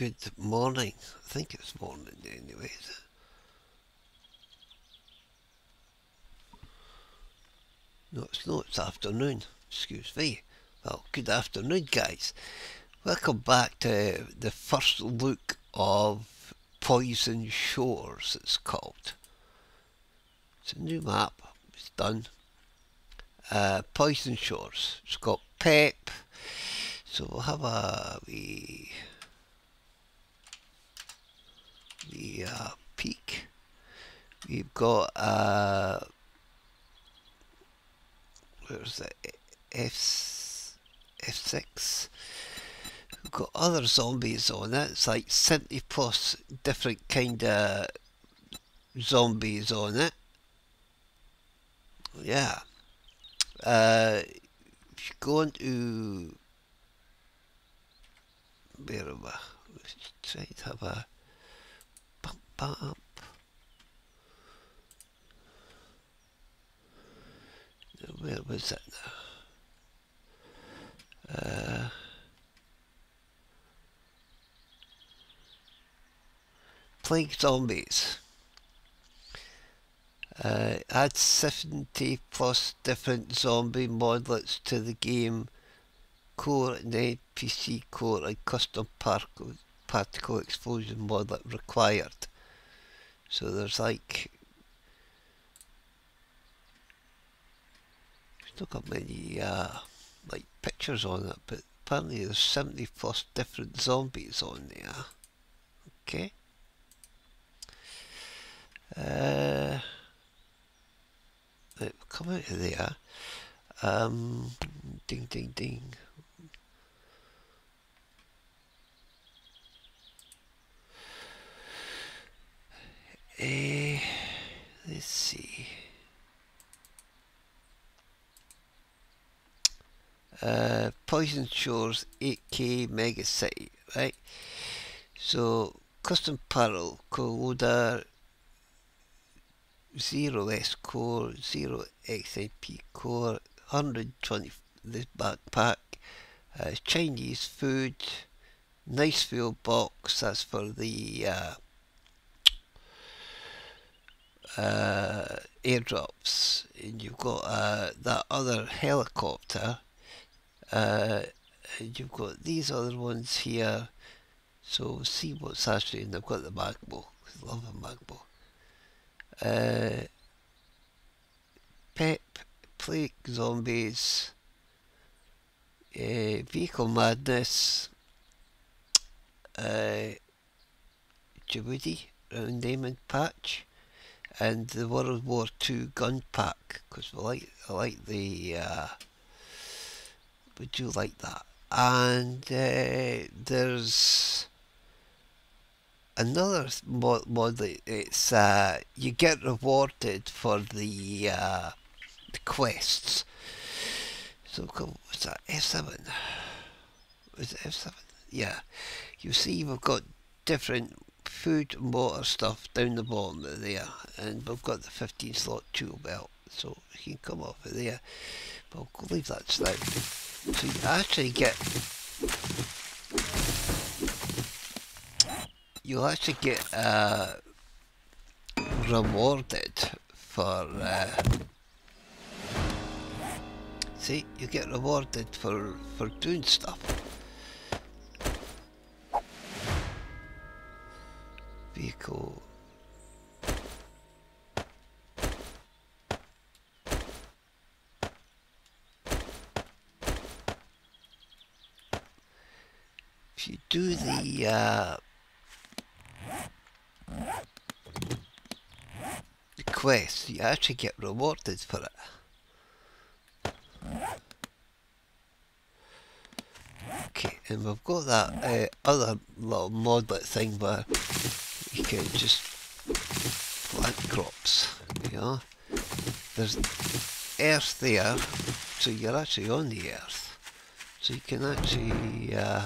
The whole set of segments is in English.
good morning. I think it's morning anyways. No, it's not, it's afternoon. Excuse me. Well, good afternoon, guys. Welcome back to the first look of Poison Shores, it's called. It's a new map. It's done. Uh, Poison Shores. It's got Pep. So we'll have a wee, wee uh, peek. We've got uh, where's the F F6. We've got other zombies on it. It's like 70 plus different kind of zombies on it. Yeah. Uh, if you go into where am I? Let's try to have a bump. Where was it now? Uh, Zombies. Uh, add 70 plus different zombie modlets to the game core and NPC core and custom particle explosion modlet required. So there's like still got many uh, like pictures on it, but apparently there's 70 plus different zombies on there. Okay. Uh, right, come out of there. Um, ding, ding, ding. Uh, let's see. uh, Poison Shores 8K Mega City, right? So custom apparel, Coloda 0S core, 0 XIP core, 120 this backpack, uh, Chinese food, nice fuel box, that's for the uh, uh, airdrops, and you've got uh, that other helicopter uh, and you've got these other ones here. So see what's actually and I've got the Magbo love a Magbo uh, Pep Plague Zombies uh, Vehicle Madness uh, Djibouti Round Diamond Patch and the World War II gun pack because I like I like the uh, would you like that? And uh, there's another mod, mod it's uh, you get rewarded for the, uh, the quests. So what's that? F7. Was it F7? Yeah. You see we've got different food and water stuff down the bottom of there and we've got the 15 slot tool belt so you can come off of there but I'll leave that now. So you actually get you'll actually get uh, rewarded for uh, see you get rewarded for for doing stuff vehicle if you do the uh, the quest, you actually get rewarded for it. Okay, and we've got that uh, other little modlet thing where can just plant crops, know. There's earth there, so you're actually on the earth. So you can actually uh,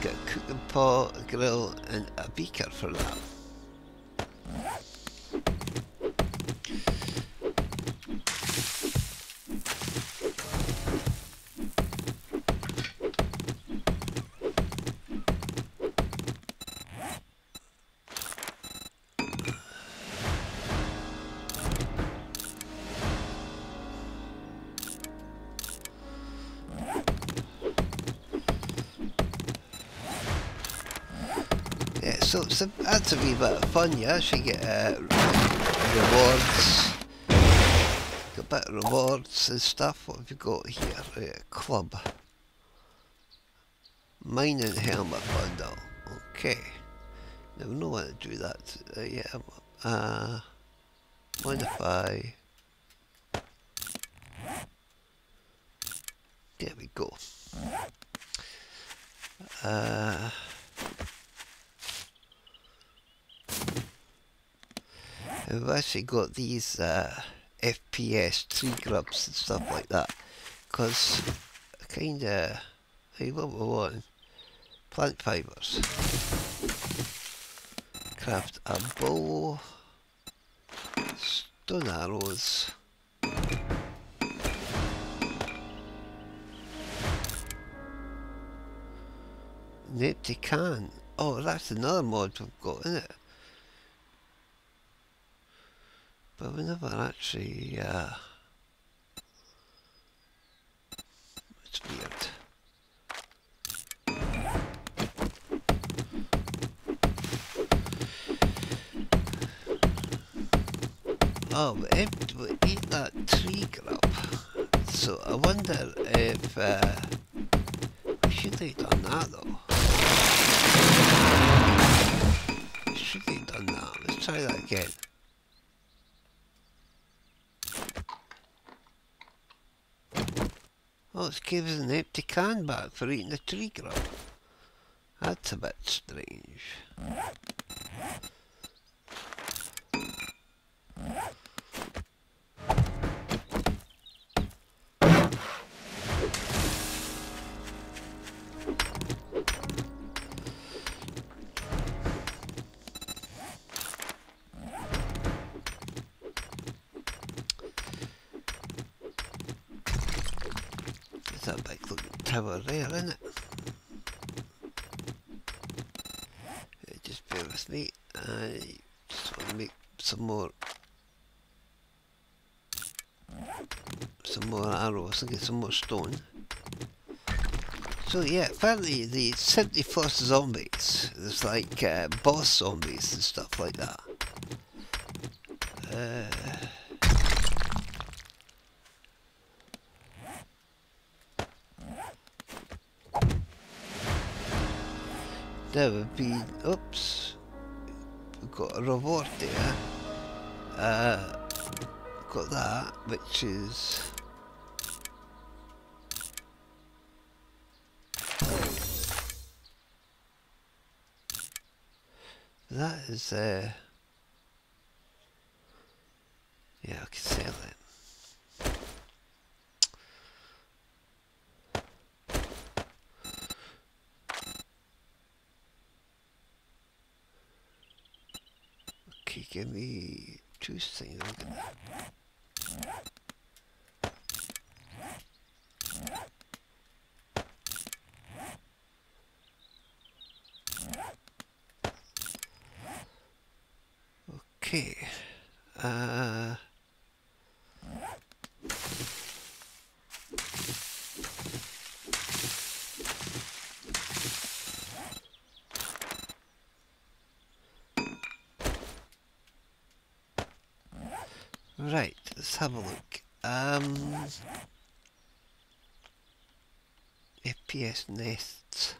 Get a cooking pot, a grill and a beaker for that. So, so that's a wee bit of fun. You actually get uh, rewards. Got a bit of rewards and stuff. What have you got here? Right, club. Mining helmet bundle. Okay. Never know how to do that. Uh, yeah. Uh, modify. There we go. Uh, I've actually got these uh, FPS tree grubs and stuff like that because I kind of what we want plant fibers craft a bow stone arrows Neptican. Oh, that's another mod we've got, isn't it? But we never actually, uh, it's weird. Oh, we eat that tree grub. So I wonder if, uh, we should have done that though. We should have done that. Let's try that again. Oh, it's gave us an empty can back for eating the tree grub. That's a bit strange. There, isn't it? Just bear with me. I just want to make some more some more arrows and get some more stone. So yeah, apparently the 71st zombies, there's like uh, boss zombies and stuff like that. Uh, There would be, oops, we've got a reward there. Uh, got that, which is that is uh yeah I can sell it okay give me two things Okay. Uh, right, let's have a look. Um, FPS nests.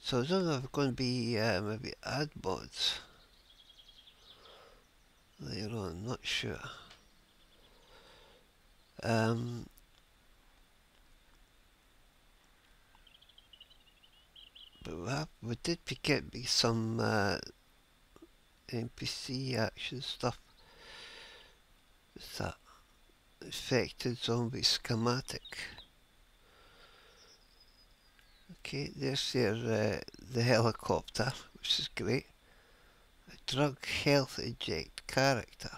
So I know if it's going to be uh, maybe ad mods later on, not sure. Um, but we, did up some uh, NPC action stuff. What's that? Affected zombie schematic. Okay, there's your, uh, the helicopter, which is great. A drug health eject character.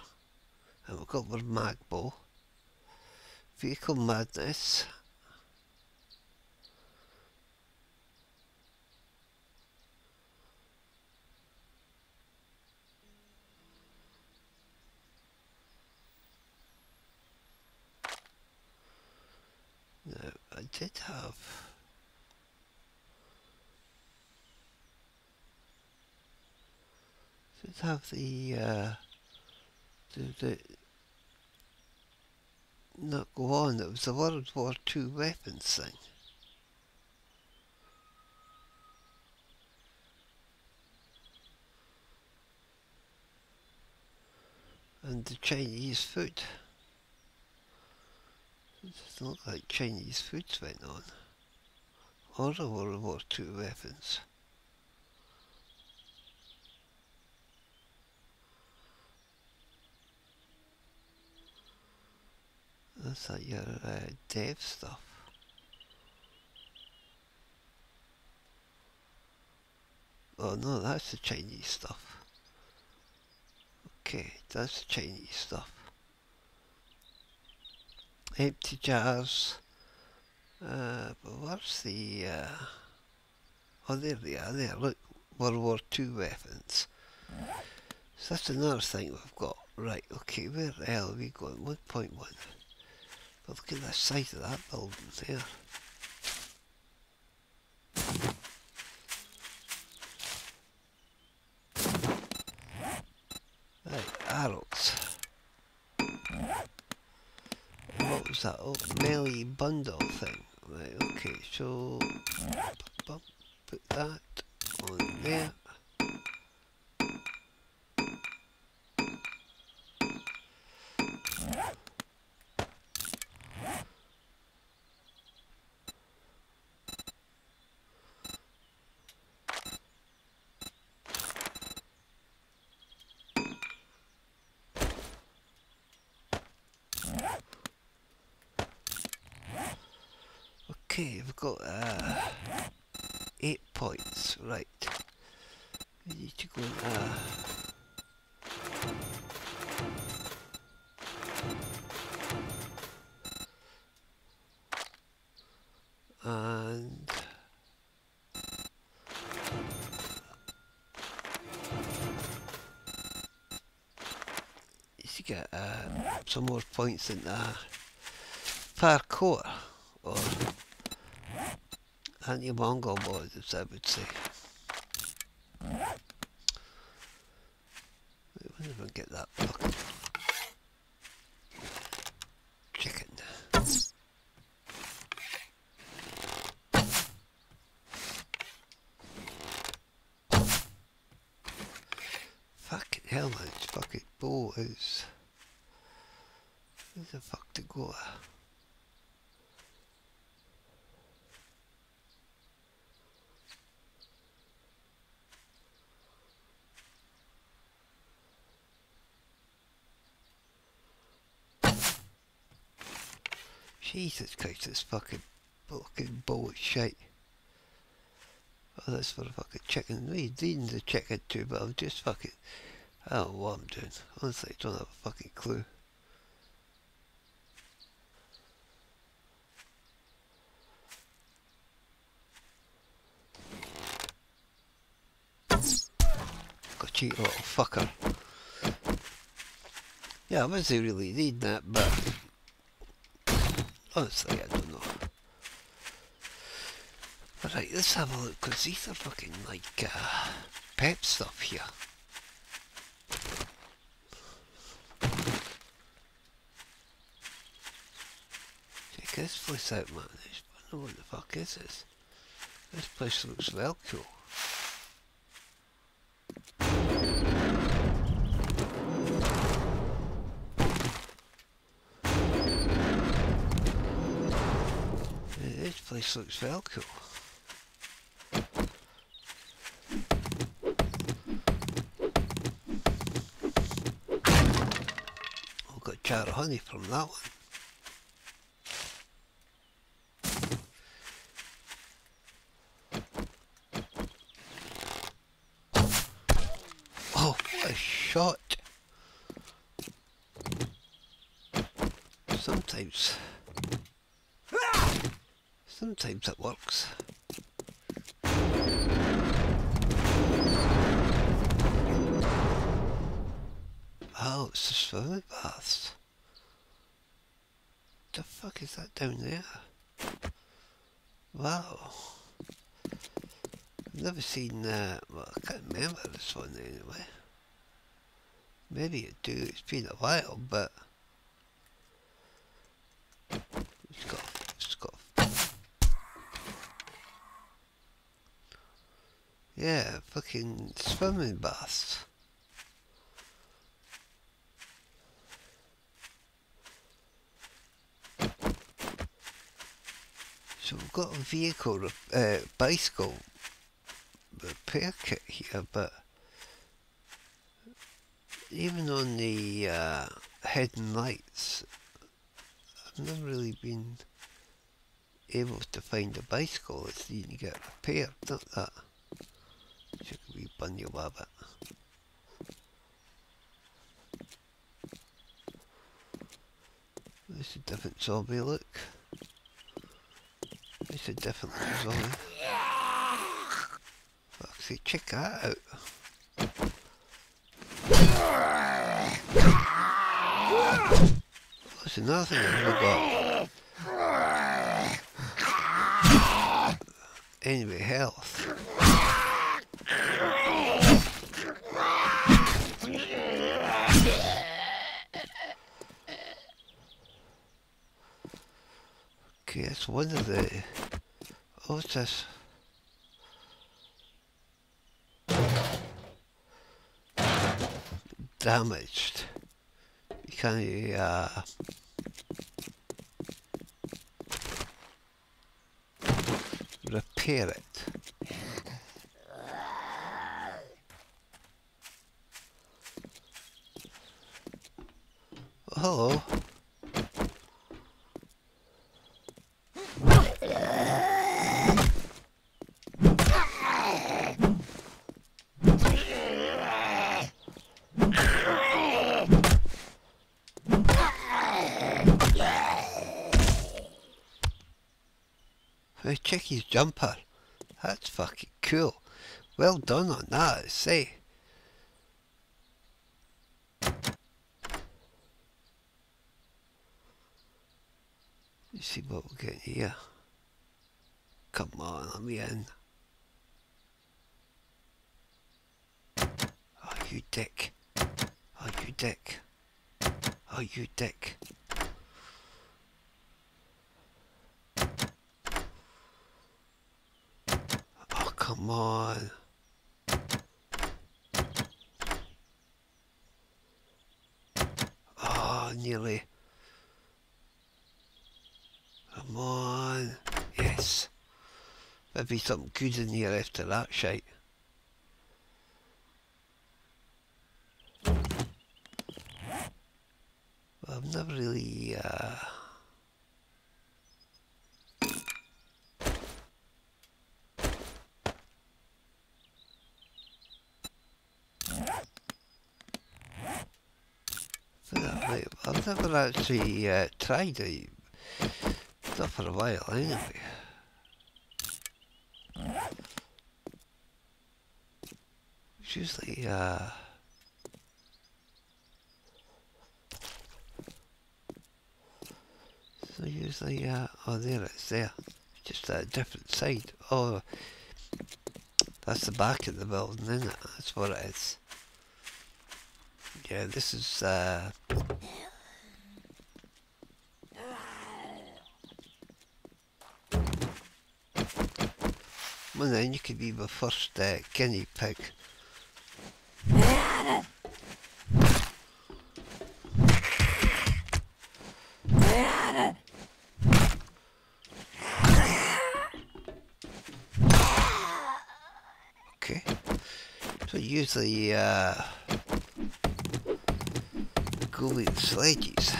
And we've got our Magbo. Vehicle madness. Did have. Did have the uh, the, the not go on. It was the World War II weapons thing. And the Chinese food. It doesn't like Chinese foods went on. Or the World War II weapons. That's like your uh, dev stuff. Oh no, that's the Chinese stuff. Okay, that's the Chinese stuff. Empty jars. Uh, but what's the... Uh, oh, there they are, there. Look, World War II weapons. So that's another thing we've got. Right, okay, where the hell are we going? 1.1. But look at the size of that building there. Right, arrows. What was that? Oh, melee bundle thing. Right, okay, so put that on there. Some more points in uh, parkour or anti-Mongol borders, I would say. Wait, when did I get that fucking chicken? Fucking hell, man, this fucking bow is... Where the fuck to go? Jesus Christ, this fucking fucking bull shit. Oh, that's for a fucking chicken. We eating the chicken too, but I'm just fucking... I don't know what I'm doing. Honestly, I don't have a fucking clue. Got cheat little fucker. Yeah, I wasn't really needing that, but Honestly, I don't know. Alright, let's have a look, because these are fucking like uh, pep stuff here. Check this place out, man. I know what the fuck is this. This place looks well cool. Place looks well cool. I've got jar of honey from that one. Oh, what a shot! Sometimes Sometimes it works. Oh, it's the swimming baths. The fuck is that down there? Wow. I've never seen, uh, well, I can't remember this one anyway. Maybe it do, it's been a while, but it's got, it's got, yeah, fucking swimming baths. So we've got a vehicle, uh, bicycle repair kit here, but even on the uh, hidden lights, I've never really been able to find a bicycle that's need to get repaired, not that. Bunny rabbit. This is a different zombie look. It's a different zombie. Check that out. What's another thing I've got? Anyway, health. Okay, that's one of the... Oh, what's this? Damaged. You can't, uh... Repair it. Hello. Hey, check his jumper. That's fucking cool. Well done on that, I say. See what we get here. Come on, let me in. Oh, you dick. Oh, you dick. Oh, you dick. Oh, come on. Oh, nearly. Come on. Yes. There'd be something good in here after that shite. I've never really, uh... I've never actually uh, tried it. Not for a while, anyway. It's usually, uh... So usually, uh, oh there it's there. Just a different side. Oh, that's the back of the building, isn't it? That's what it is. Yeah, this is, uh... Well then you could be the first uh, guinea pig. Okay. Usually uh go with sledges.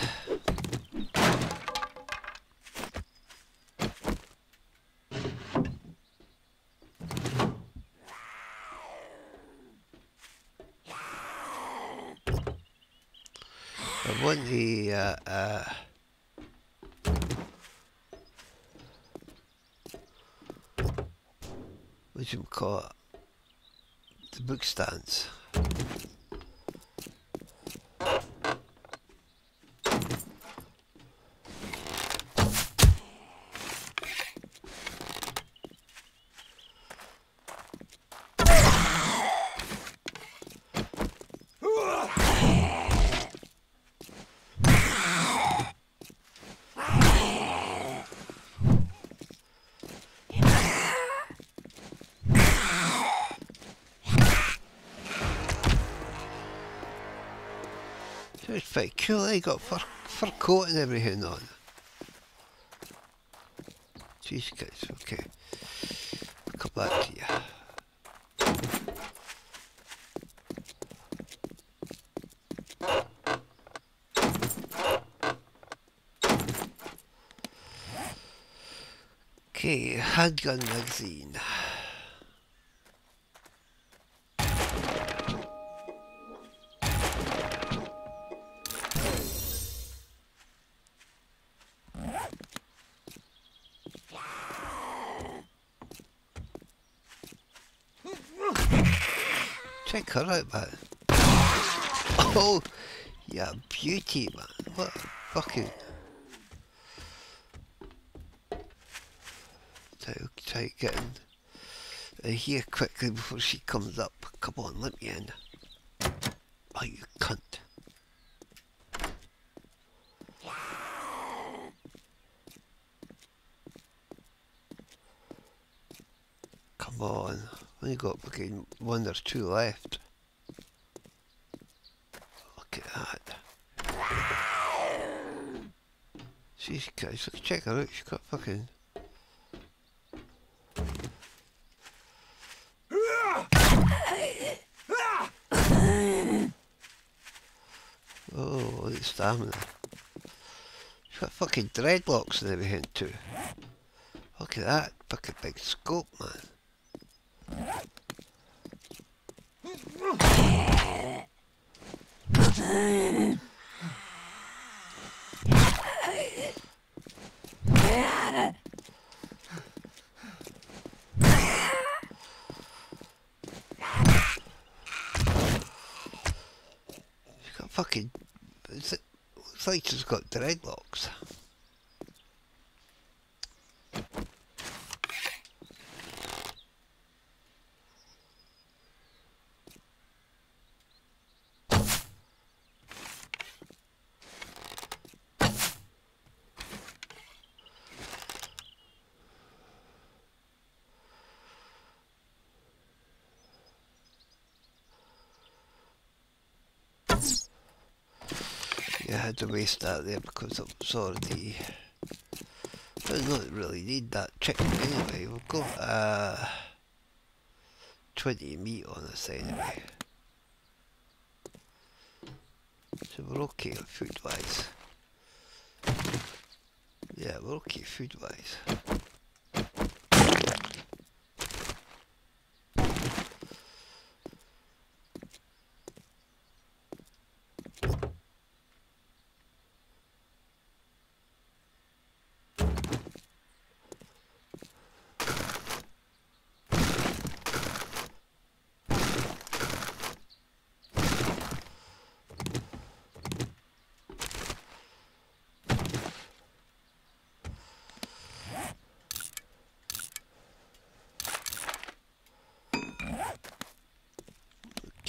I want the uh, uh, what you call it, the cool, I got fur, fur coat and everything on. Jeez, guys, okay. Come back you. Okay, handgun magazine. Fucking... Try getting here quickly before she comes up. Come on, let me in. Oh, you cunt. Come on. Only got fucking one or two left. Look at that. She's guys, look check her out, she's got fucking Oh, the stamina. She's got fucking dreadlocks and everything too. Look at that, fucking big scope, man. She's got fucking. It's, it looks like she's got dreadlocks. Yeah, I had to waste that there because it was already... I don't really need that chicken anyway. We've got uh, 20 meat on us anyway. So we're okay food wise. Yeah, we're okay food wise.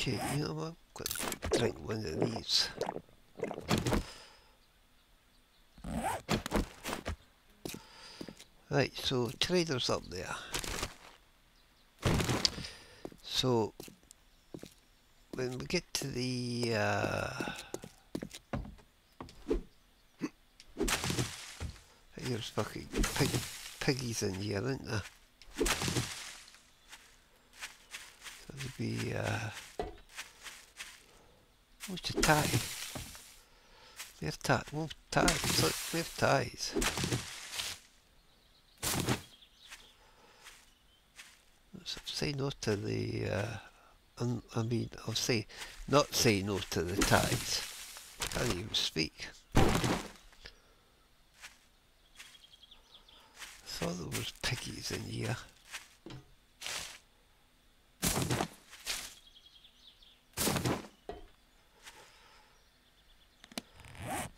Okay, you know what? Got to drink one of these. Right, traders up there. So when we get to the uh, there's fucking pig, piggies in here, isn't there? So there'll be uh, what's the tie? We have tie. Well, ties. Look, we have ties. So say no to the. Uh, I mean, I'll say not say no to the ties. Can't even speak. Thought there was piggies in here.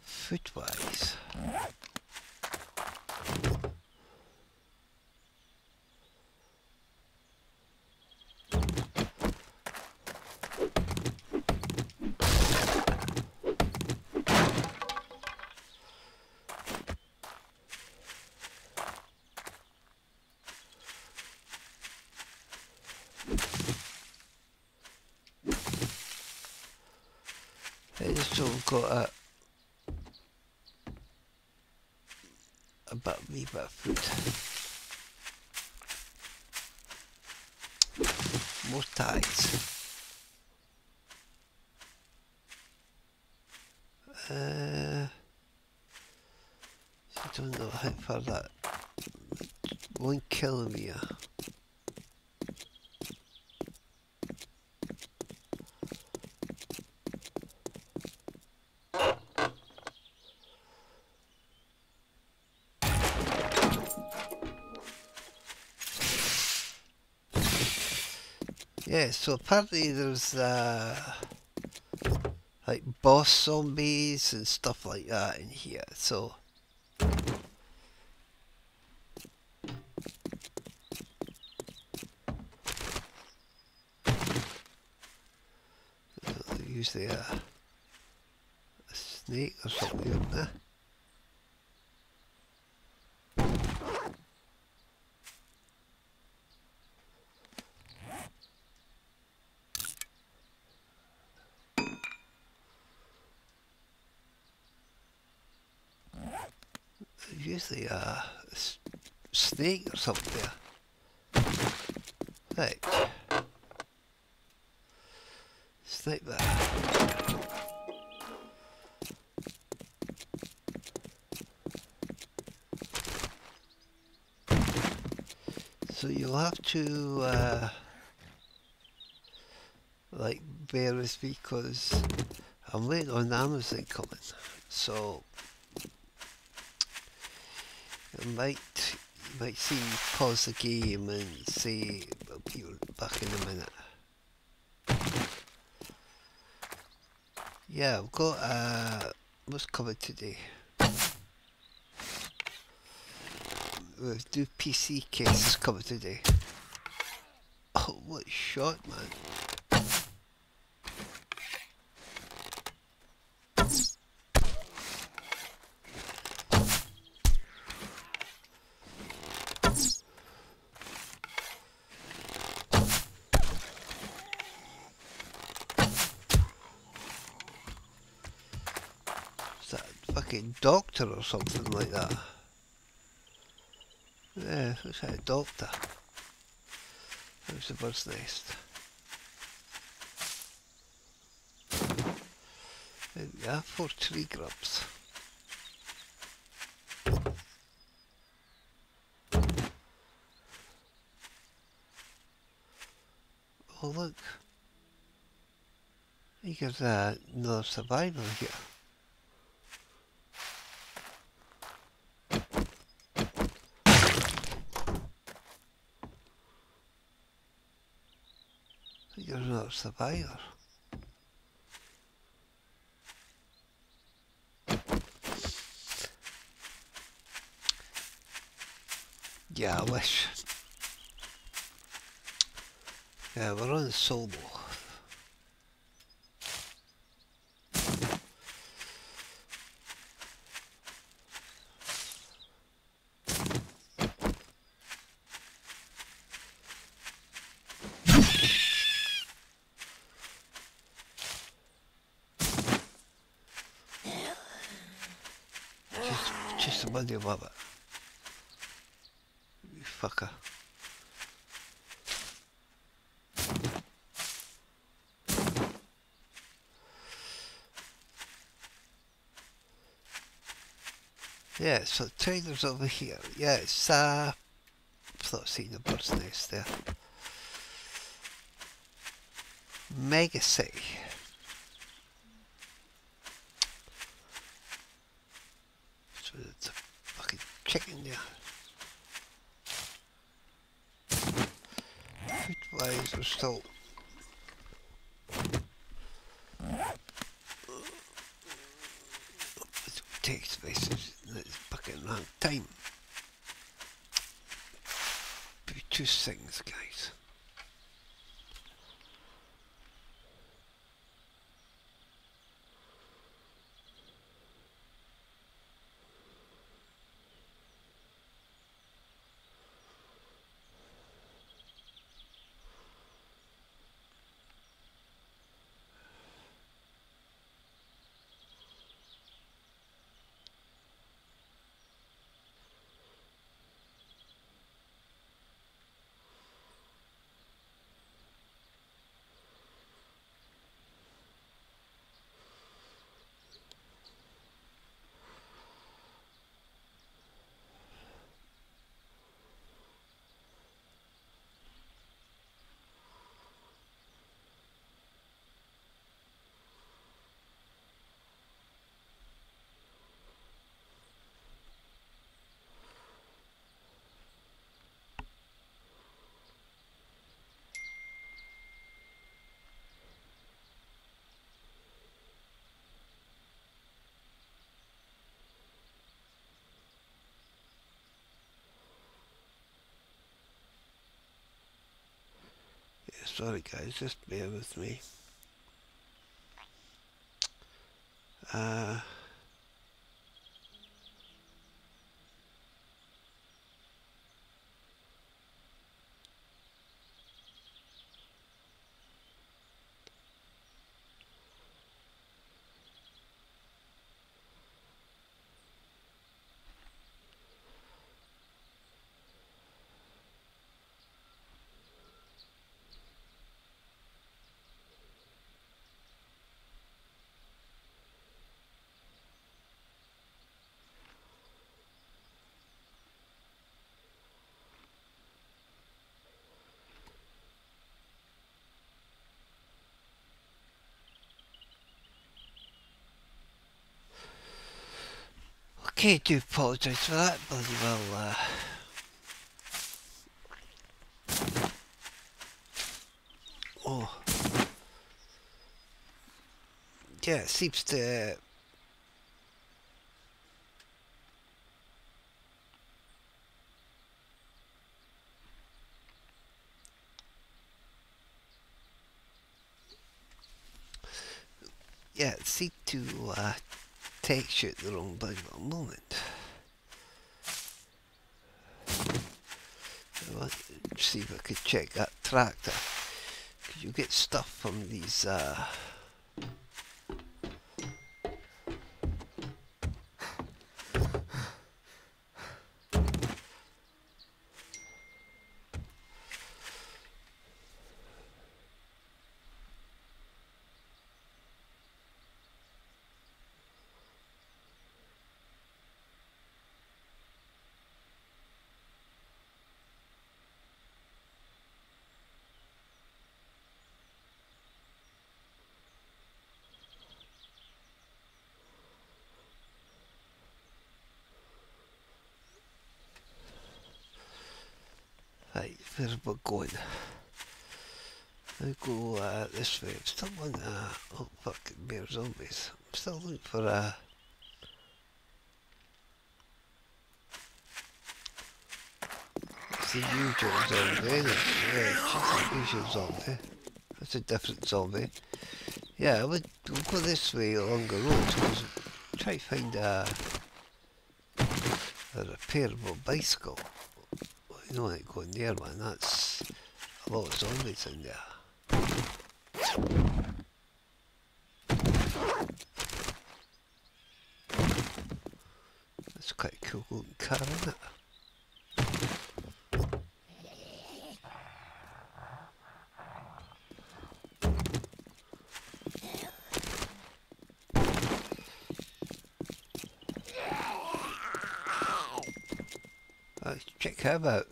Footwise. I just all got a bit, wee bit of food. More ties. Uh, I don't know how far that one kilometre. Yeah, so apparently there's uh, like boss zombies and stuff like that in here. So usually a, a snake or something up there. usually a snake or something there. Right. Snake there. So you'll have to uh, like bear with me because I'm waiting on Amazon coming. So I might you might see pause the game and say I'll be back in a minute. Yeah, I've got uh what's coming today. We'll do PC cases coming today. Oh what shot man. Is that fucking doctor or something like that. Looks like a doctor. There's the bird's nest. Yeah, four tree grubs. Oh look, you got another survivor here. You're not a survivor. Yeah, I wish. Yeah, we're on solo. just a bloody above it. You fucker. Yeah, so the trailer's over here. Yeah, it's uh I've not seen the bird's nest there. Mega City. So it's a fucking chicken there. Food wise we're it takes spaces it's fucking long time. Be two seconds guys. Sorry guys, just bear with me. Uh, Okay, do apologise for that, bloody well. Uh, oh. Yeah, it seems to... Yeah, it seemed to uh, takes you at the wrong bloody moment. Let's see if I could check that tractor. You get stuff from these uh, Right, where's we going? I go way. I'm still on, uh, oh fucking bear zombies. I'm still looking for a... It's the usual zombie, isn't it? Yeah, it's just usual zombie. That's a different zombie. Yeah, would we'll go this way along the road, so try to find a, a repairable bicycle you don't want to go there, man. That's a lot of zombies in there. That's quite a cool looking car, isn't it? check her out.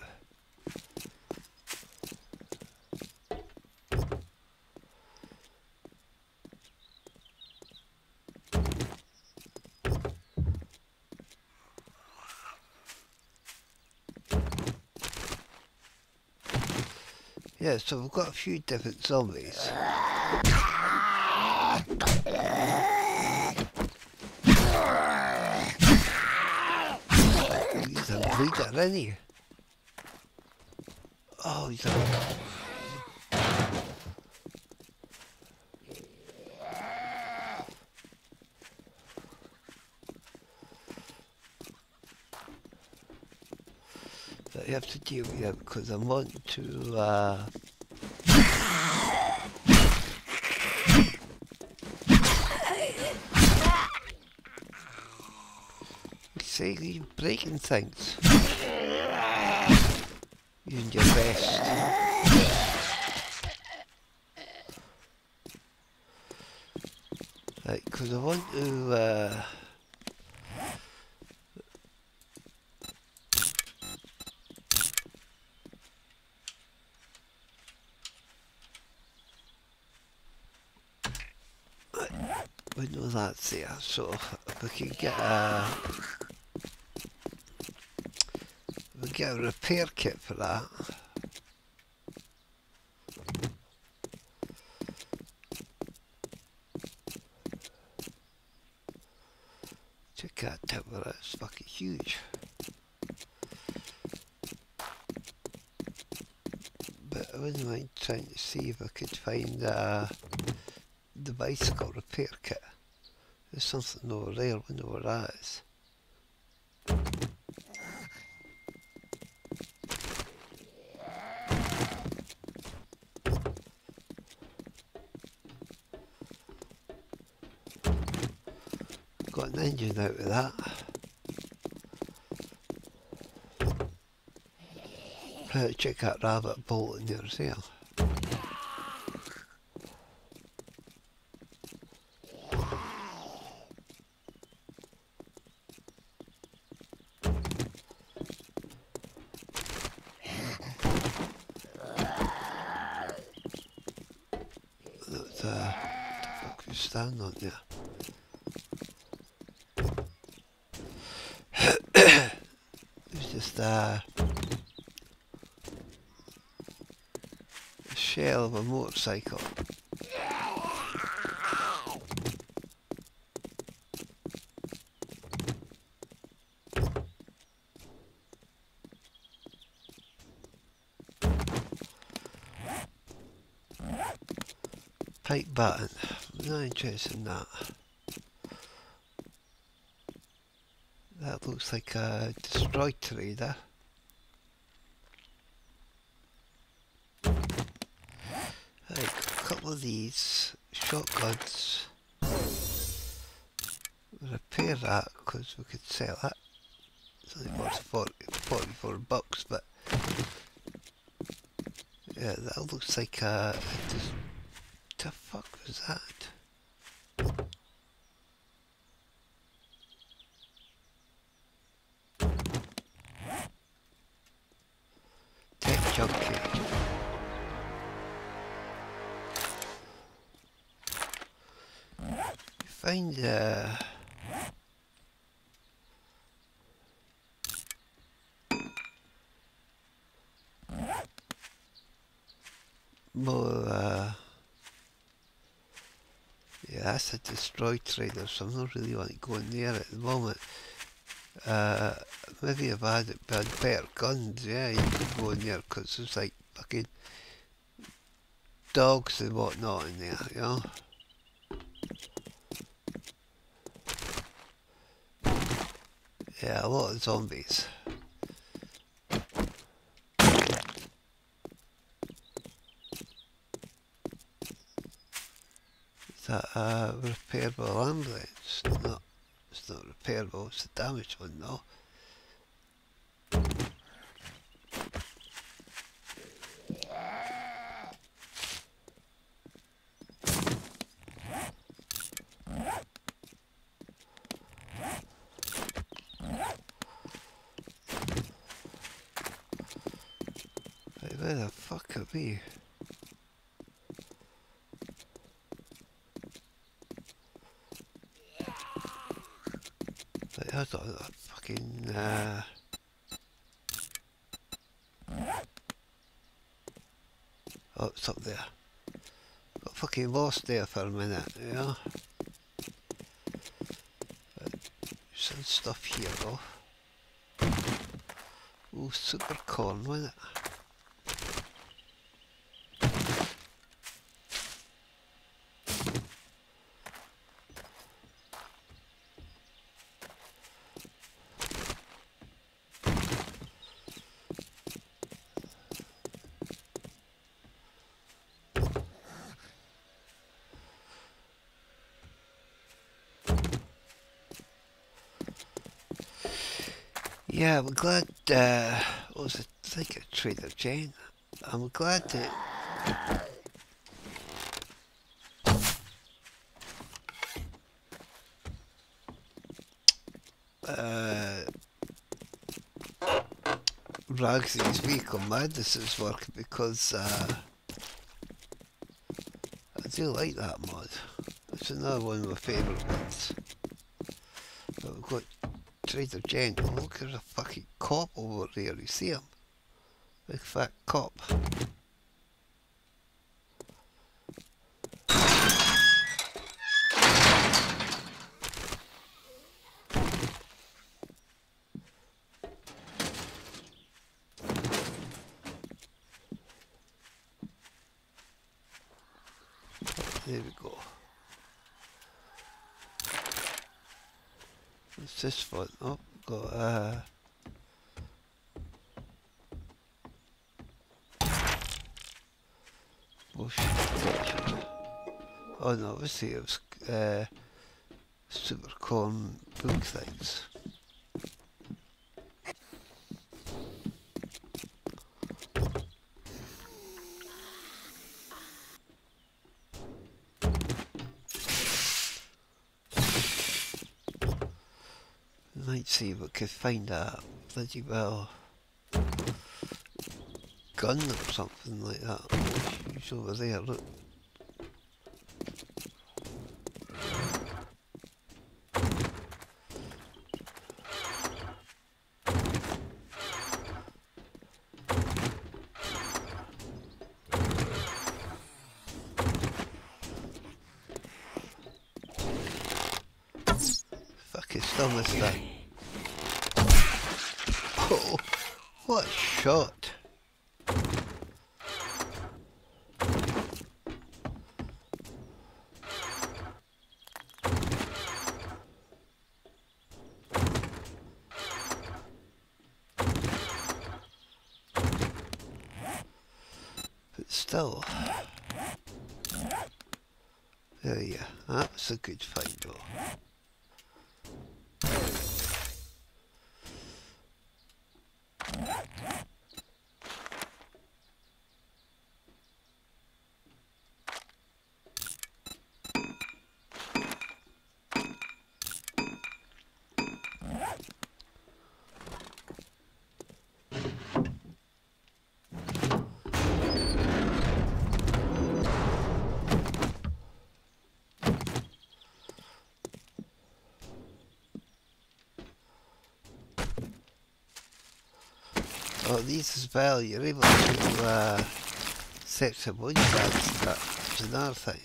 Yeah, so we've got a few different zombies. He's a bleeder, isn't he? Oh, he's a... You have to deal with because I want to uh, See, breaking things. Using your best. Right, because I want to... Uh, we know that's there, so if we can get a we get a repair kit for that. Check that tower, it's fucking huge. But I wouldn't mind trying to see if I could find uh, the bicycle repair kit. There's something over there, I wonder what that is. Got an engine out of that. Uh, check that rabbit bolt in there as well. That's, uh, the fuck you stand on there? it's just uh, a shell a. Pipe baton. Not interested in that. That looks like a destroy trader. Right, a couple of these shotguns. Repair that because we could sell that. It's only worth 40, 44 bucks, but yeah, that looks like a. dis- the fuck was that? Find uh yeah, that's a destroy trader, so I'm not really want to go in there at the moment. Uh, maybe if I had, had better guns, yeah, you could go in there because there's like fucking dogs and whatnot in there, you know. Yeah, a lot of zombies. Is that a repairable ambulance? No, it's not repairable, it's a damaged one though. Hey, where the fuck are we? Like, I thought that fucking, uh... Oh, it's up there. Got fucking lost there for a minute, yeah. some stuff here though. Oh, super corn, wasn't it? Yeah, I'm glad, uh, what was it, I think a Trader Jane. I'm glad that uh, Ragsy's Vehicle Madness is working because uh, I do like that mod. It's another one of my favourite ones. But we've got Trader Jen. Look, there's a fucking cop over there. You see him? Big fat cop. There we go. What's this one? Oh, got uh motion detection. It was uh super corn book things. might see if we could find a bloody well gun or something like that. She's over there, look. Fuck, it's still this guy. Oh, what a shot. But still. There you are. That's a good find though. Oh, these as well, you're able to uh, set the body bags That's another thing.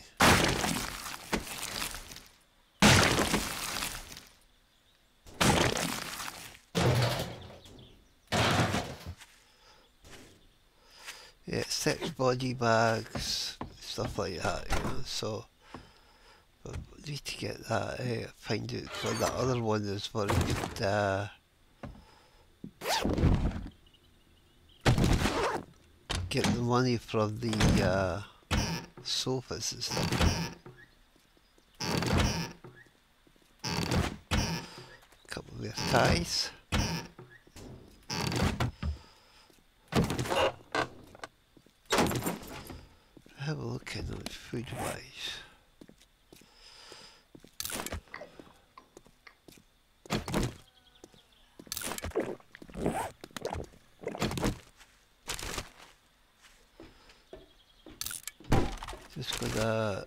Yeah, six body bags, stuff like that, you know, so we need to get that, eh, find out what that other one is where you could uh, get the money from the uh, sofas and stuff. Couple of ties. Have a look at the food wise. Just gonna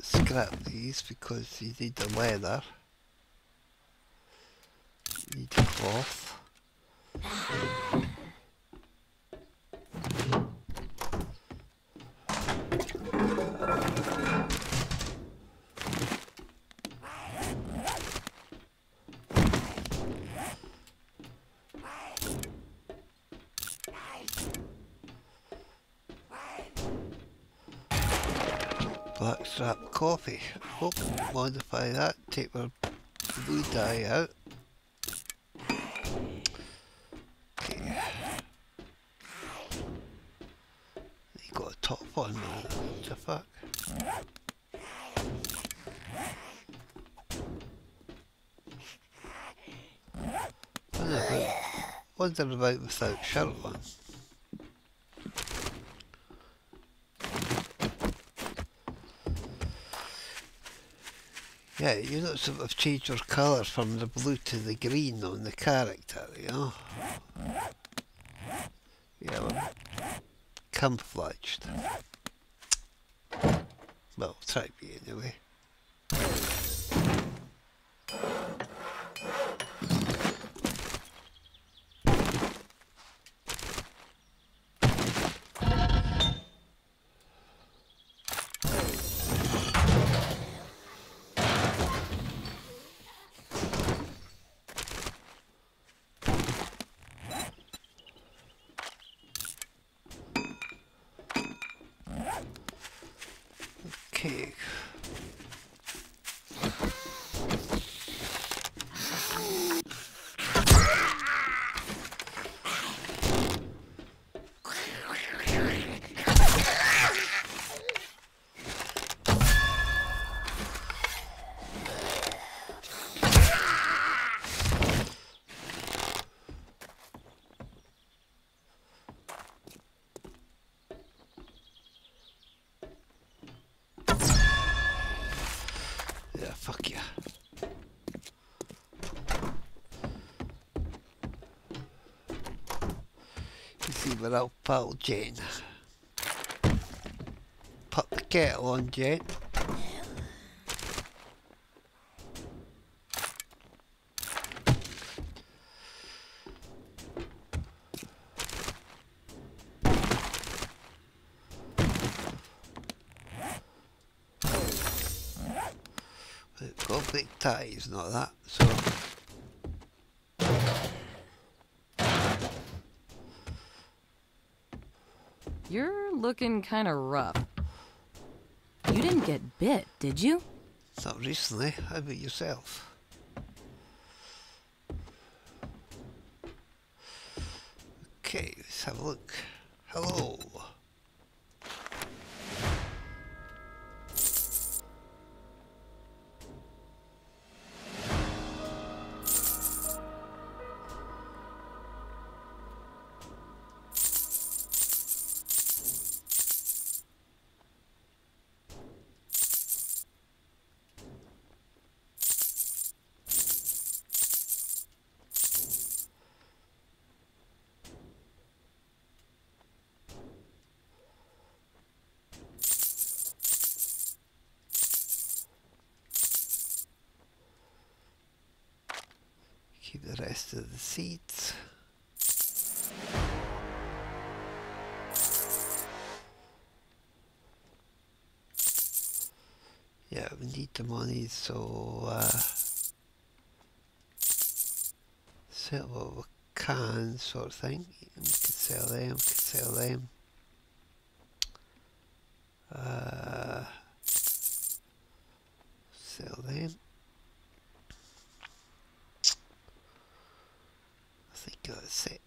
scrap these because you need the leather. You need cloth. Blackstrap coffee. Modify that, take our blue dye out. Okay. You got a top on, man. What the fuck? Wonder about, wonder about without shirt on. Yeah, you know, sort of change your colour from the blue to the green on the character, you know? Yeah, well, camouflaged. Well, try to be Okay. Yeah, fuck yeah. What I'll pal Jane. Put the kettle on, Jane. Got big ties, not that. So You're looking kind of rough. You didn't get bit, did you? not recently. How about yourself? Okay, let's have a look. Hello. So uh, sell what we can, sort of thing. We could sell them, we could sell them. Uh, sell them. I think that's it.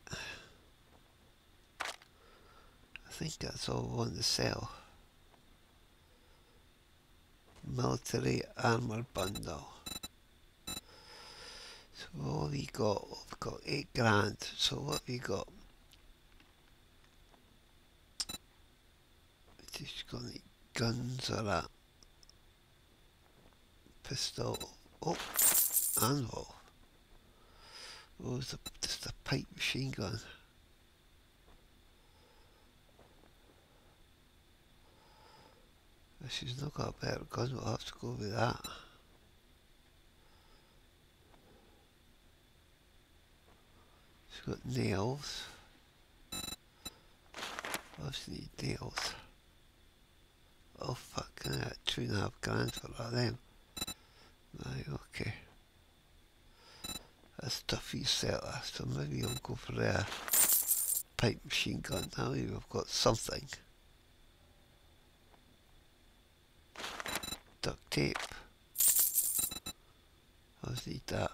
I think that's all we want to sell. Military armor er bundle. So what we got? We've got eight grand. So what we got? Just got any guns or a pistol? Oh, anvil. Oh, it's a, just a pipe machine gun. She's not got a better gun, we'll have to go with that. She's got nails. Obviously need nails. Oh fuck, can I got two and a half grand for all them. Right, okay. That's you seller, so maybe I'll go for a pipe machine gun now we've got something. Duct tape. I'll need that.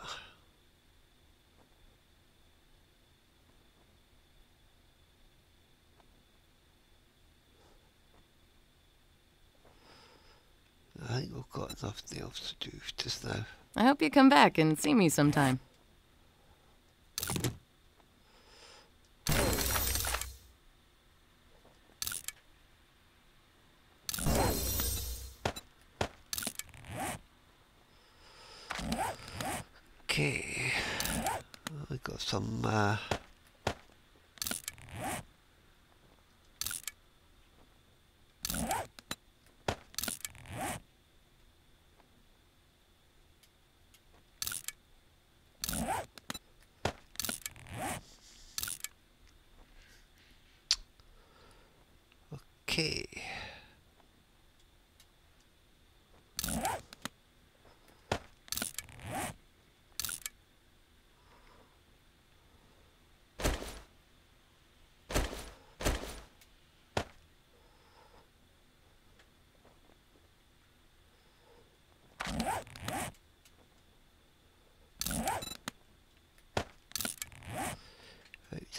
I think we've got enough nails to do just now. I hope you come back and see me sometime. Okay. We got some uh,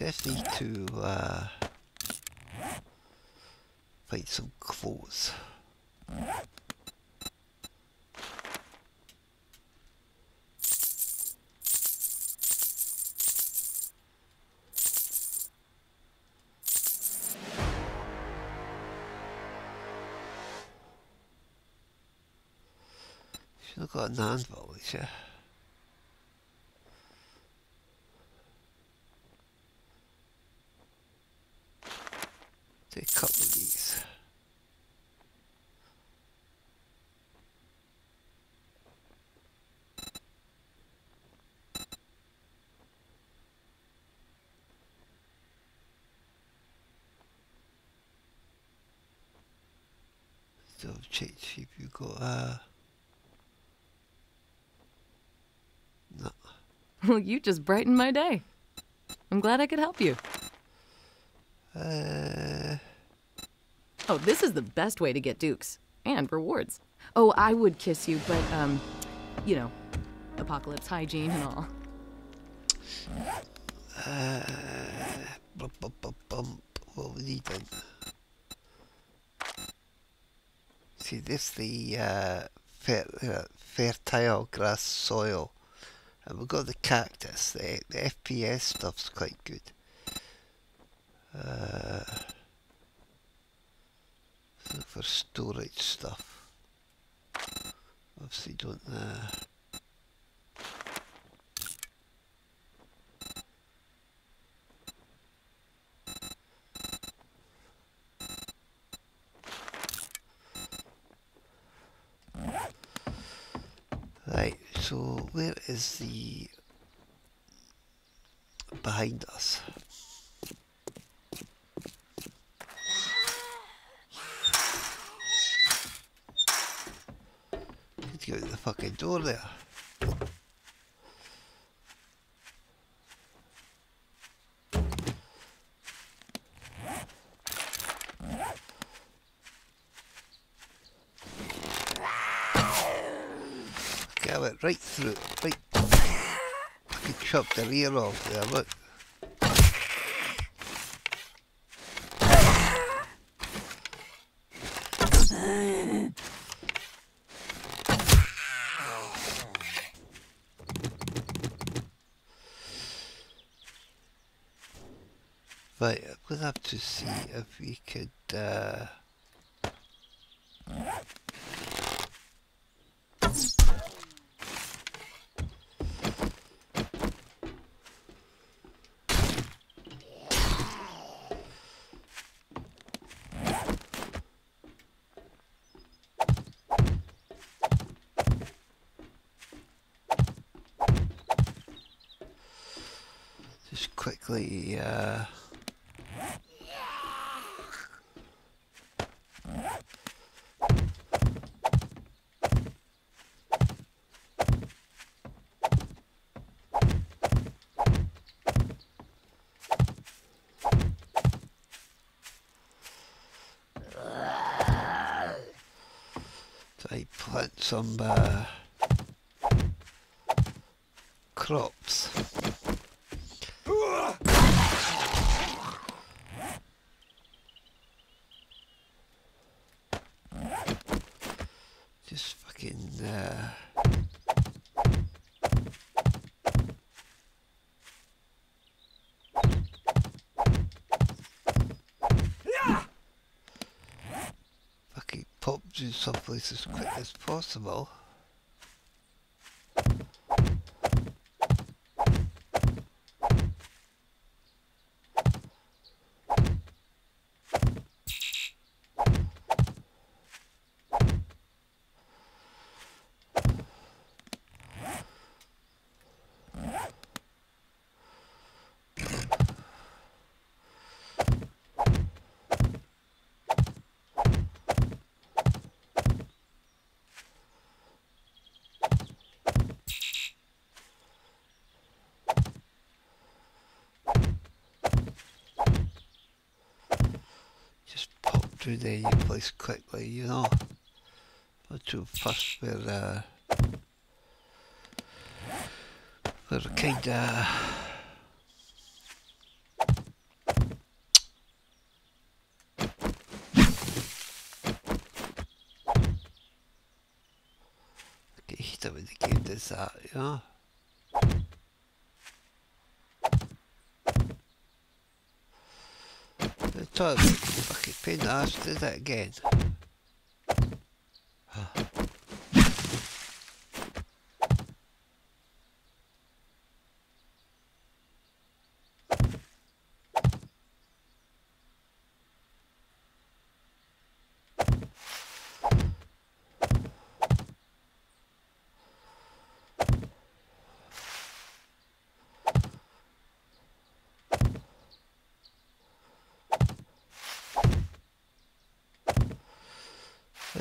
need to uh, find some clothes. Have got an anvil, yeah. Take a couple of these. So check if you got uh no. Well, you just brightened my day. I'm glad I could help you. Uh Oh, this is the best way to get dukes and rewards. Oh, I would kiss you, but um, you know, apocalypse hygiene and all. uh bum, bum, bum, bum. what we need then? See this the uh, fer- uh, fertile grass soil and we've got the cactus, the, the FPS stuff's quite good. Uh, for storage stuff. Obviously don't uh, Right, so where is the behind us? Need to get out the fucking door there. Okay, I went right through right. I could chop the ear off there, look. Right, I'm gonna have to see if we could uh just quickly uh I plant some uh, crops. Just fucking uh, fucking someplace as quick as possible. tidy your place quickly, you know. Not too fussed with, uh, they're kind of... Get heated with the game does that, you know. The ass did that again.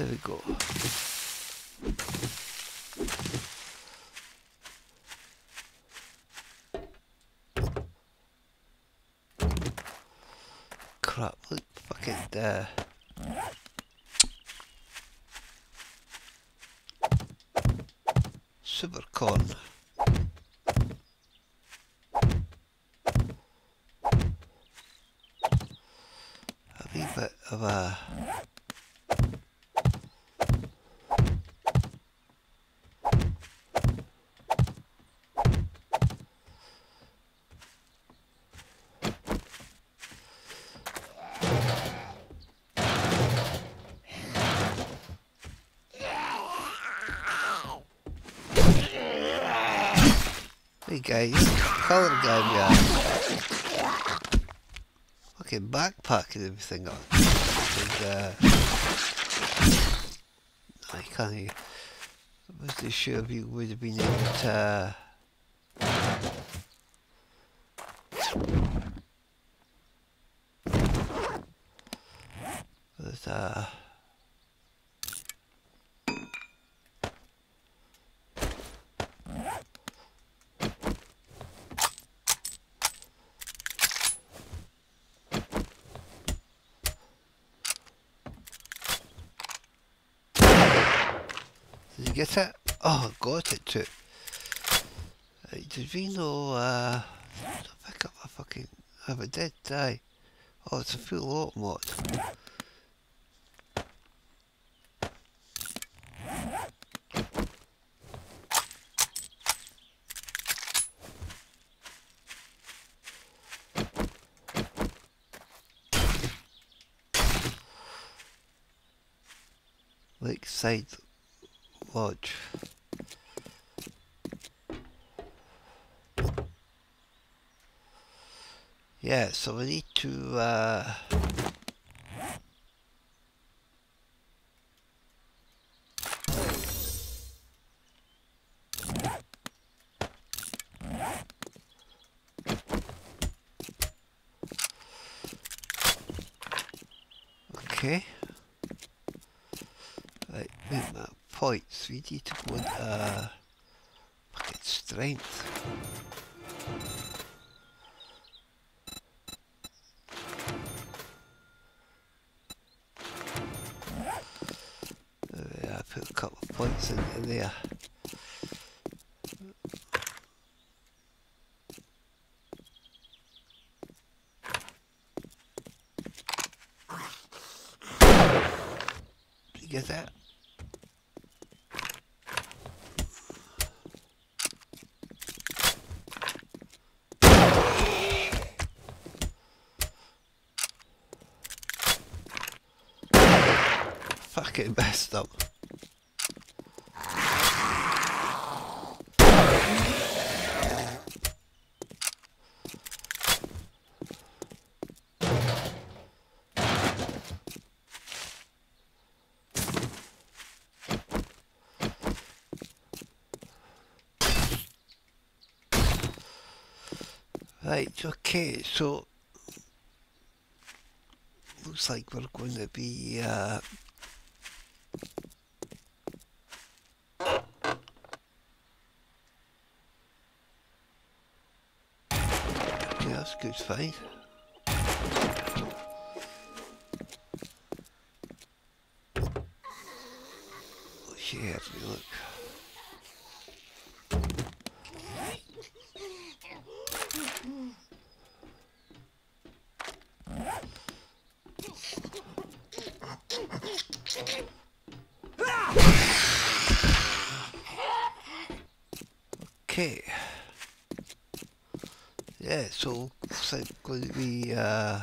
There we go. Crap, look, fucking, uh... Super corn. A wee bit of a... Hey guys, color game guy. Fucking backpack and everything on. And, uh, I can't even, I wasn't sure if you would have been able to but, uh, Did you get it? Oh, I got it too. Know, uh, don't pick up a fucking, I did, die. Oh, it's a full lot mod. Lakeside Lodge. Yeah, so we need to uh Okay. Right, wait my points. We need to go on uh fucking strength. There are, put a couple of points in, in there. You get that? Fucking messed up. Right, okay, so looks like we're going to be uh, Yeah, that's good fine. Oh shit, have me look. Okay. Yeah, so looks like going to be uh,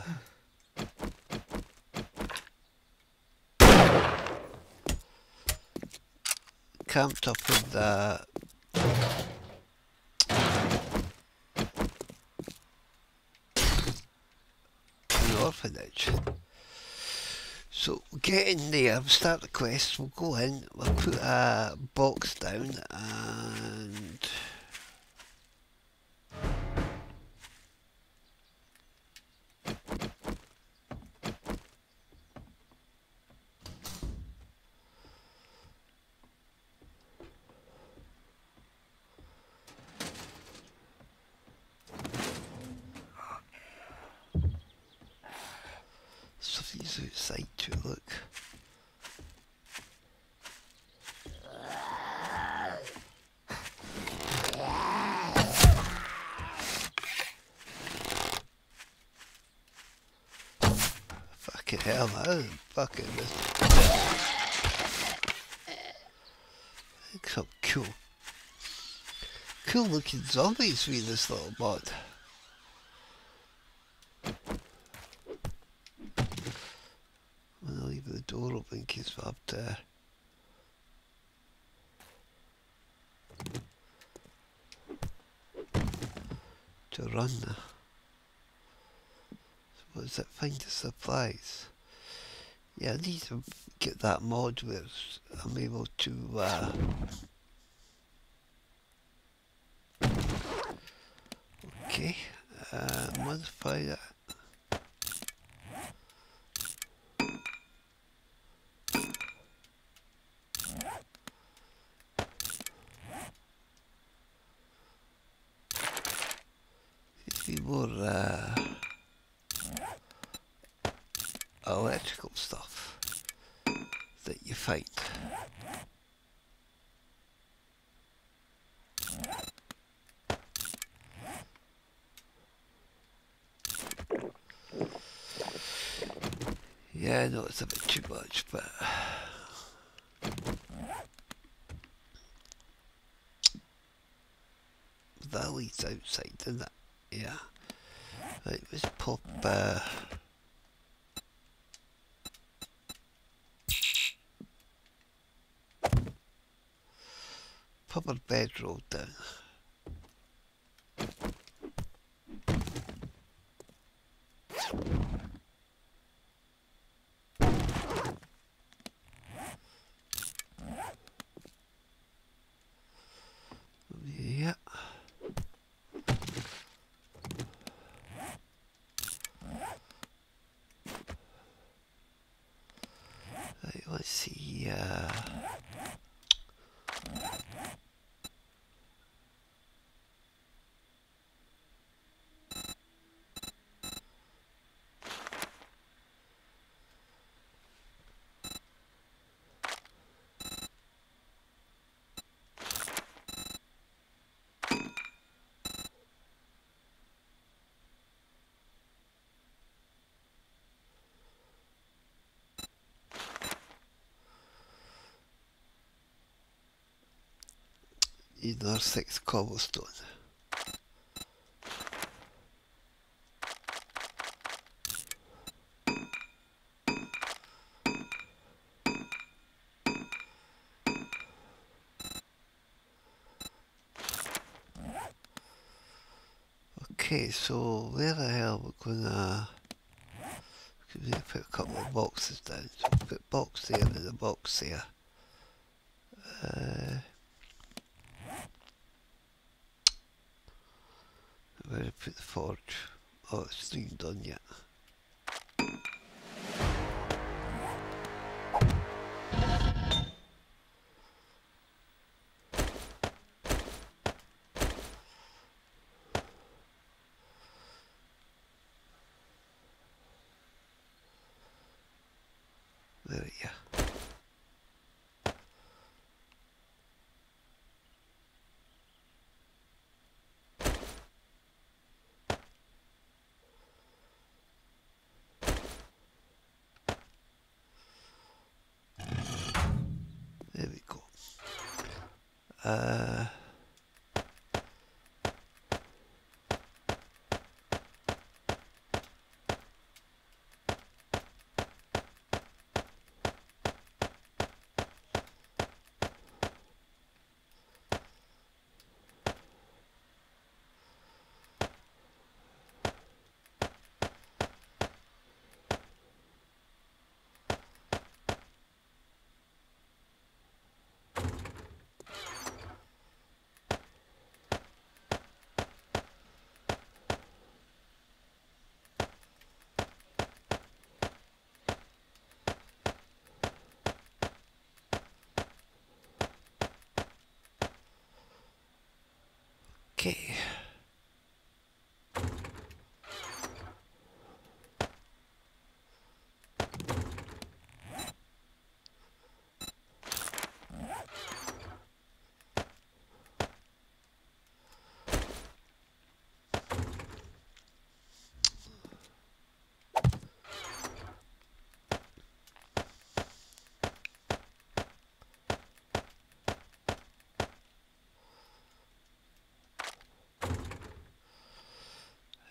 camped up in the an orphanage. So get in there, start the quest, we'll go in, we'll put a box down and Something's outside too, look. Fucking hell, man. Fucking this. Some cool. Cool looking zombies with this little mod. I'm gonna leave the door open in case we're up there. To run now. So what is it? Find the supplies. Yeah, I need to get that mod where I'm able to uh, Okay, uh, modify that. Be more uh, electrical stuff that you find. Yeah, I know it's a bit too much, but leads outside, doesn't it? Yeah. Right, let's pop uh, pop a bedroll down. Yeah. Right, let's see. Uh, another six cobblestone. Okay, so where the hell we're gonna we to put a couple of boxes down. So put box there and a box there. Uh, where to put the forge? Oh, it's not even done yet. There we go. There we go. Uh, Okay.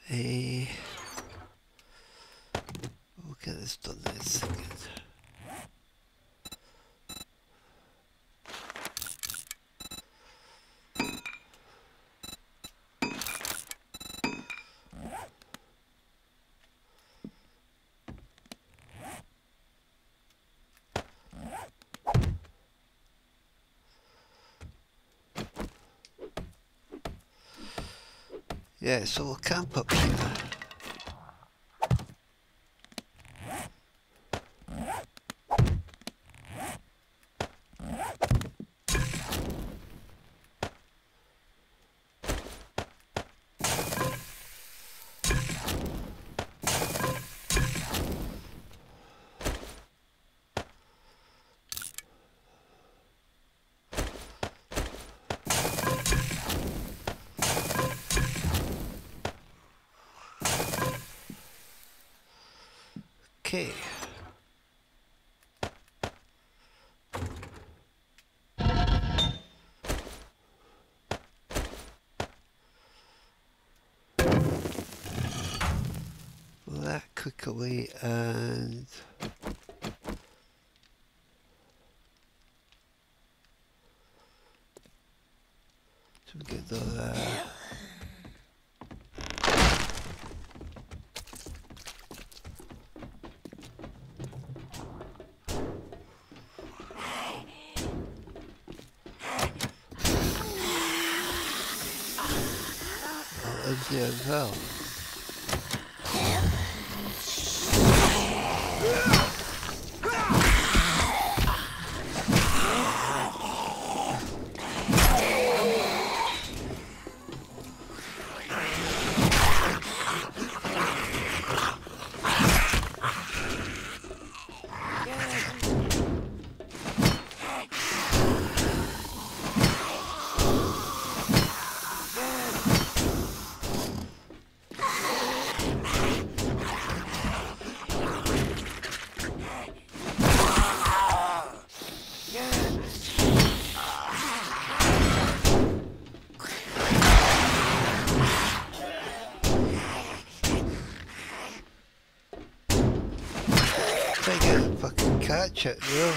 Eh, we'll get this done in a second. Yeah, so we'll camp up here. Okay. Will that cook away and so we get the uh, as there as well. Try to get a fucking catch it, you know.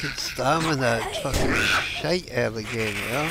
Good stamina, it's fucking shite you know.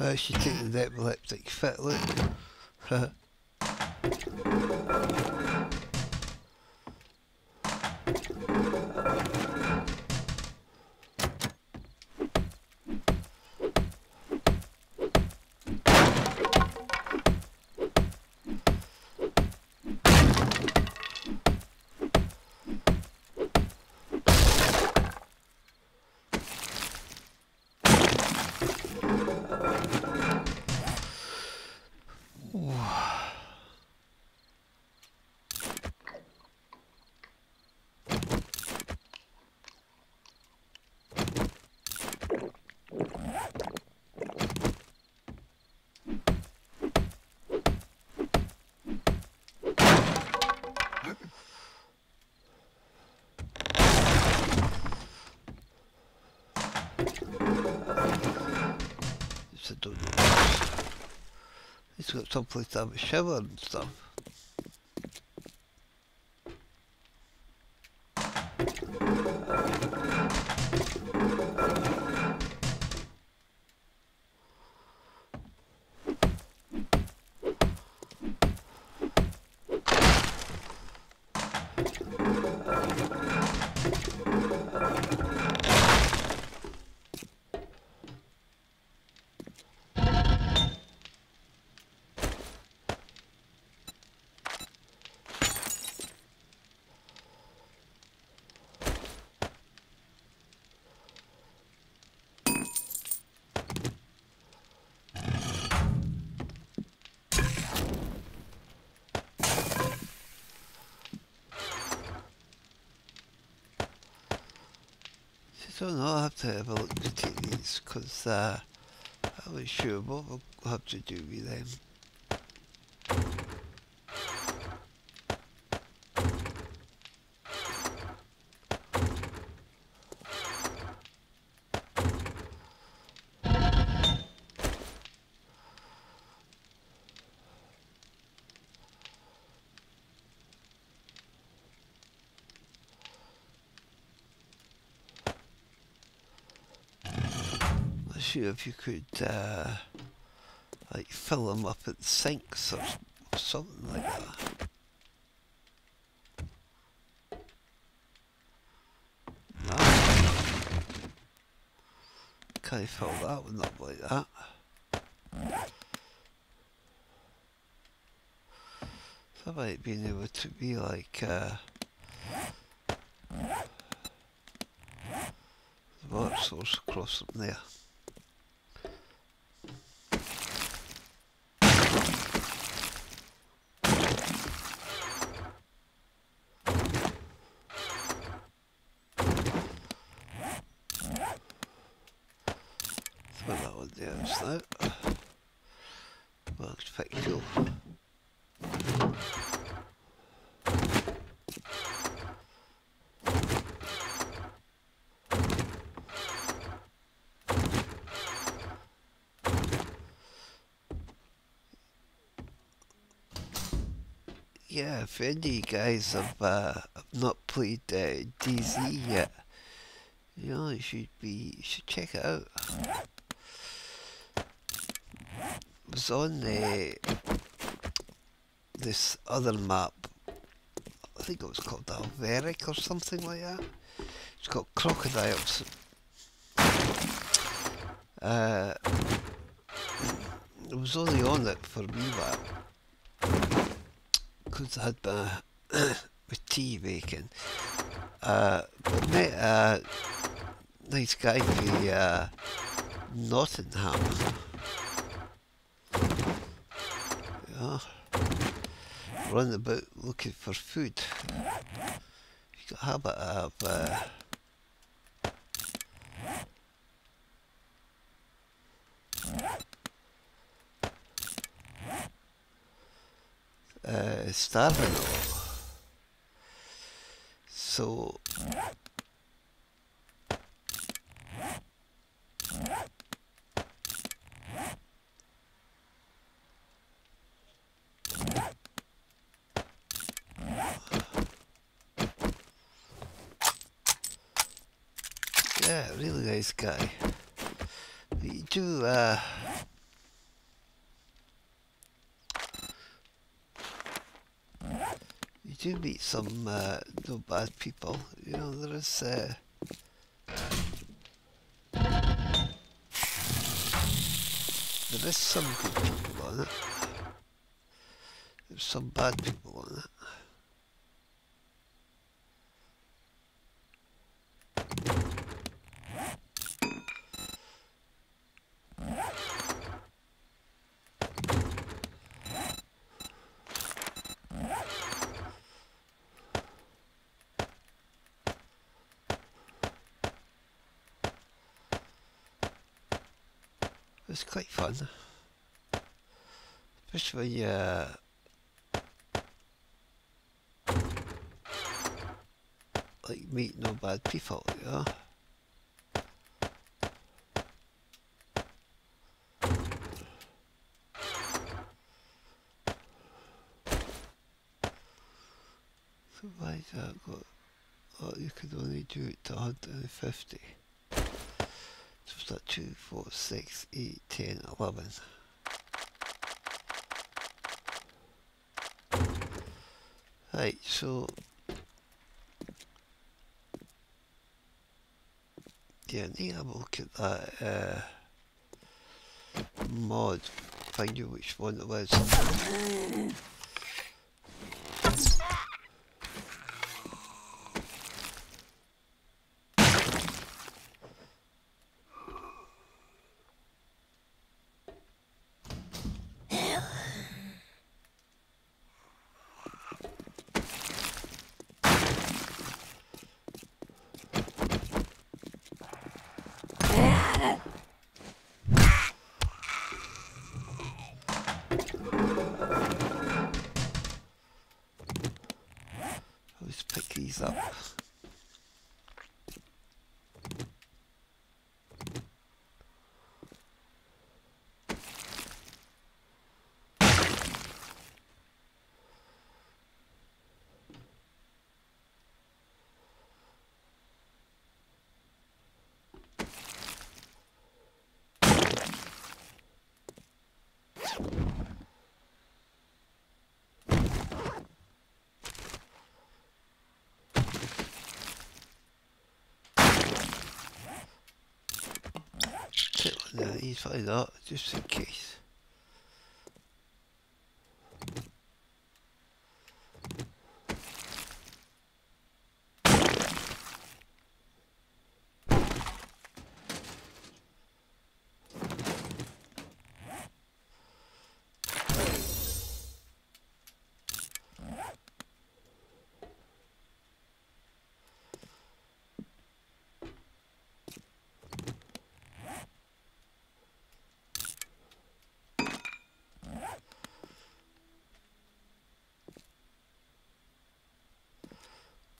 How she take the fit, look. He's got someplace to have a shower and stuff. Don't know, I'll have to have a look at these because uh, I was sure what we'll have to do with them. If you could uh, like fill them up at sinks or, something like that. No. Can't fill that one up like that. That might be able to be like uh, the water source across from there. Throw that one there just now. Well, it's pretty cool. Any you guys have, uh, have not played uh, DayZ yet, you know, you should be, you should check it out. It was on uh, this other map, I think it was called Alveric or something like that. It's got crocodiles. Uh, it was only on it for me while tea making. Uh, but met a nice guy from uh, Nottingham. Yeah, running about looking for food. He's got habit of uh, starving. So yeah, really nice guy. You do uh you do meet some uh, no bad people. You know, there is uh, there is some good people on it. There's some bad people on it. It's quite fun. Especially when you uh, like meet no bad people, you know? So why that got oh you could only do it to 150. So it's that 2, 4, 6, 8, 10, 11. Right, so yeah, I need to look at that uh, mod, find out which one it was. Let's pick these up. Put one of these like that, just in case.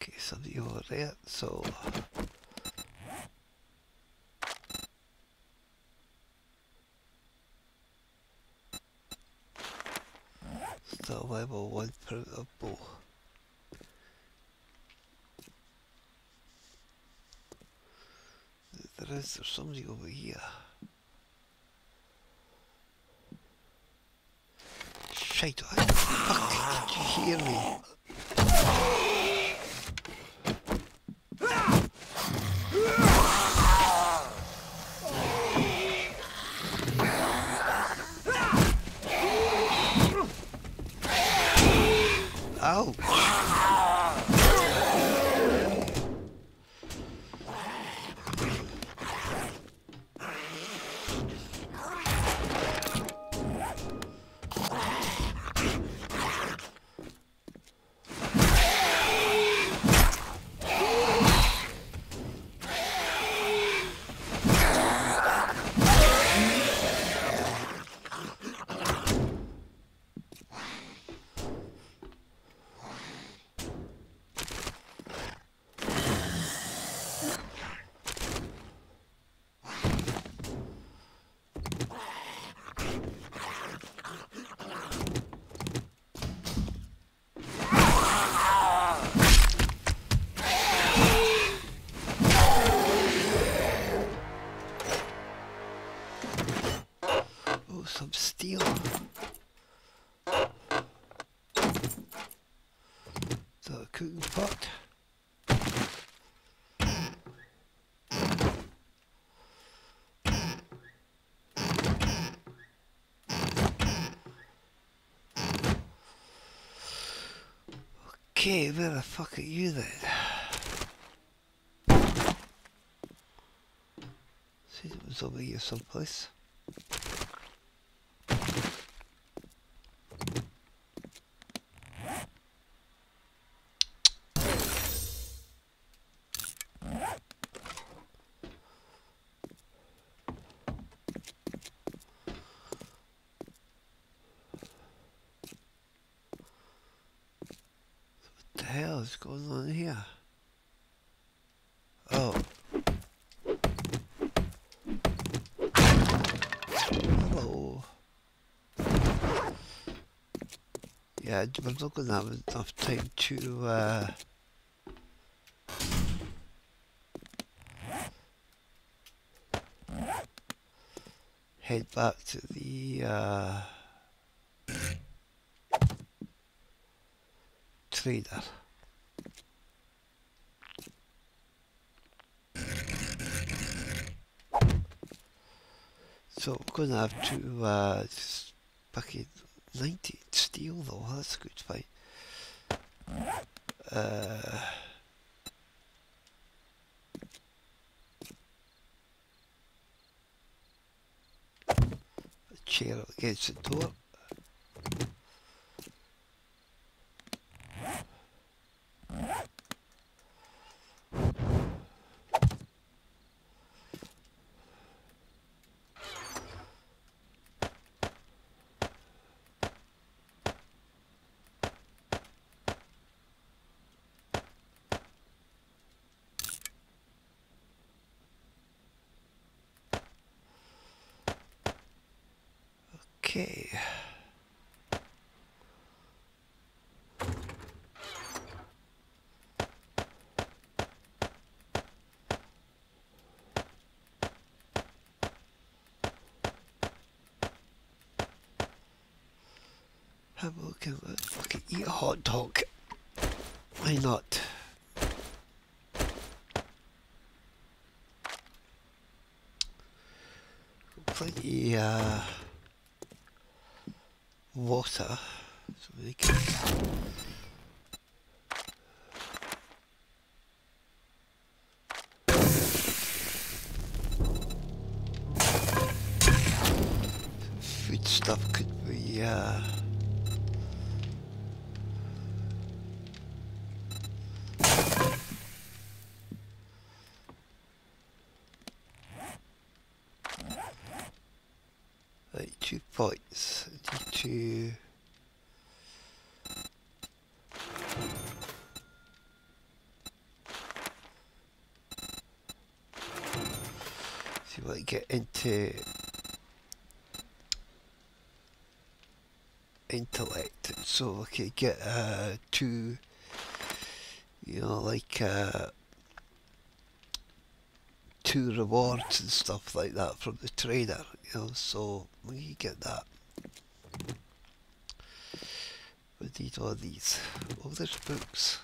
Okay, there, so level one primitive bow. There is there's somebody over here. Shite, fuck did you hear me? The cooking pot. Okay, where the fuck are you then? See, it was over here someplace. What the hell is going on here? Oh. Hello. Yeah, we're not going to have enough time to uh, head back to the uh, trader. So we're going to have to uh, bucket 90 steel though, that's a good fight. Uh, a chair against the door. Okay. How about can I fucking eat a hot dog? Why not? Plenty uh water. So can intellect and so I could get uh two you know like uh two rewards and stuff like that from the trader, you know, so we get that. We need all these. Oh, there's books.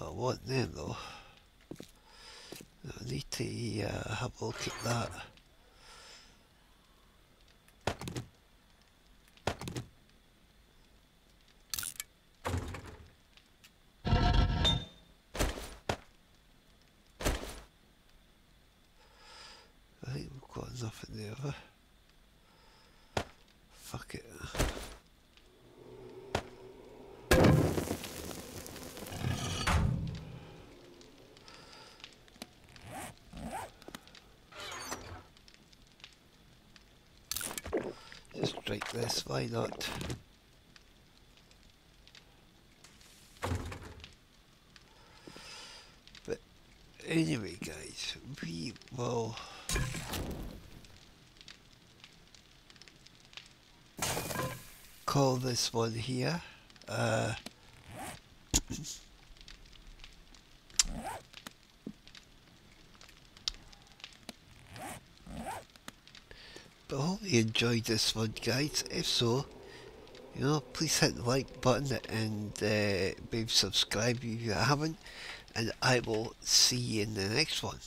I want them though. Need to have a look at that. I think we've got enough in there. huh? Fuck it. Just strike not? But anyway guys, we will call this one here. Uh, but I hope you enjoyed this one, guys. If so, you know, please hit the like button and uh, maybe subscribe if you haven't. And I will see you in the next one.